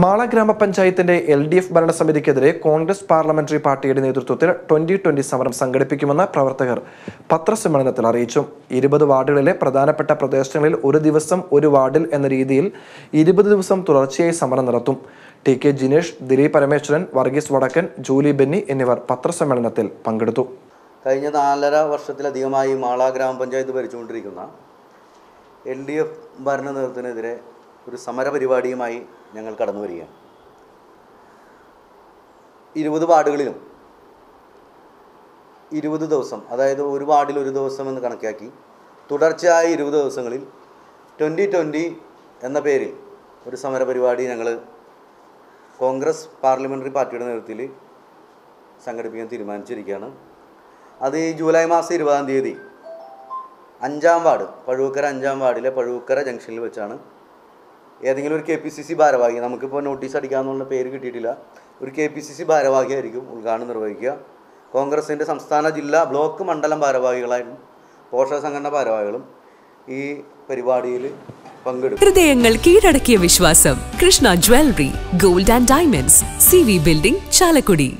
മാള ഗ്രാമപഞ്ചായത്തിന്റെ L D F ഭരണസമിതിക്കെതിരെ Congress parliamentary പാർട്ടിയുടെ നേതൃത്വത്തിൽ ട്വന്റി ട്വന്റി സമരം സംഘടിപ്പിക്കുമെന്ന് പ്രവർത്തകർ പത്രസമ്മേളനത്തിൽ അറിയിച്ചു. ഇരുപത് വാർഡുകളിലെ പ്രധാനപ്പെട്ട പ്രദേശങ്ങളിൽ ഒരു ദിവസം ഒരു വാർഡിൽ എന്ന രീതിയിൽ ഇരുപത് ദിവസം തുടർച്ചയായി സമരം നടത്തും. T K Jinesh Dileep Parameswaran Varghese Vadakkan Julie Benny എന്നിവർ പത്രസമ്മേളനത്തിൽ പങ്കെടുത്തു. കഴിഞ്ഞ നാലര വർഷത്തിലധികമായി മാള ഗ്രാമപഞ്ചായത്ത് ഭരിച്ചുകൊണ്ടിരിക്കുന്ന എൽ ഡി എഫ് ഭരണ നേതൃത്വത്തിനെതിരെ ഒരു സമര പരിപാടിയുമായി ഞങ്ങൾ കടന്നു വരികയാണ്. ഇരുപത് വാർഡുകളിലും ഇരുപത് ദിവസം അതായത് ഒരു വാർഡിൽ ഒരു ദിവസം എന്ന് കണക്കാക്കി തുടർച്ചയായ ഇരുപത് ദിവസങ്ങളിൽ ട്വന്റി ട്വന്റി എന്ന പേരിൽ ഒരു സമര പരിപാടി ഞങ്ങൾ കോൺഗ്രസ് പാർലമെന്ററി പാർട്ടിയുടെ നേതൃത്വത്തിൽ സംഘടിപ്പിക്കാൻ തീരുമാനിച്ചിരിക്കുകയാണ്. അത് ഈ ജൂലൈ മാസം ഇരുപതാം തീയതി അഞ്ചാം വാർഡ് പഴുവക്കര അഞ്ചാം വാർഡിലെ പഴുവക്കര ജംഗ്ഷനിൽ വെച്ചാണ് ഏതെങ്കിലും ഒരു കെ പി സി സി ഭാരവാഹി നമുക്കിപ്പോൾ നോട്ടീസ് അടിക്കാമെന്നുള്ള പേര് കിട്ടിയിട്ടില്ല. ഒരു കെ പി സി സി ഭാരവാഹിയായിരിക്കും ഉദ്ഘാടനം നിർവഹിക്കുക. കോൺഗ്രസിന്റെ സംസ്ഥാന ജില്ലാ ബ്ലോക്ക് മണ്ഡലം ഭാരവാഹികളായും പോഷക സംഘടന ഭാരവാഹികളും ഈ പരിപാടിയിൽ ഹൃദയങ്ങൾ കീഴടക്കിയ വിശ്വാസം. Krishna jewellery gold and diamonds C V building Chalakudy.